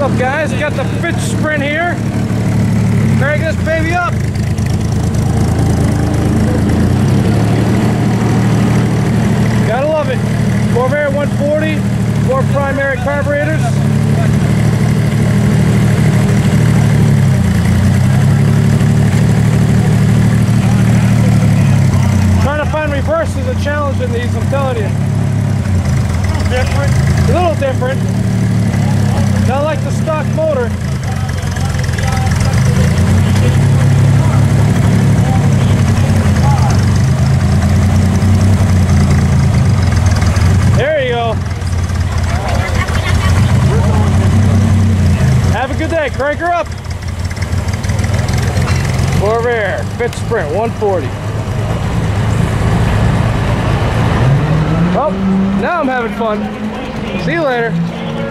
What's up guys? Got the Fitch Sprint here. Crank this baby up. Gotta love it. Corvair 140, four primary carburetors. Trying to find reverse is a challenge in these, I'm telling you. A little Different. A little different. Stock motor. There you go. Have a good day. Crank her up. Corvair, Fitch Sprint 140. Oh, now I'm having fun. See you later.